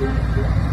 Thank you.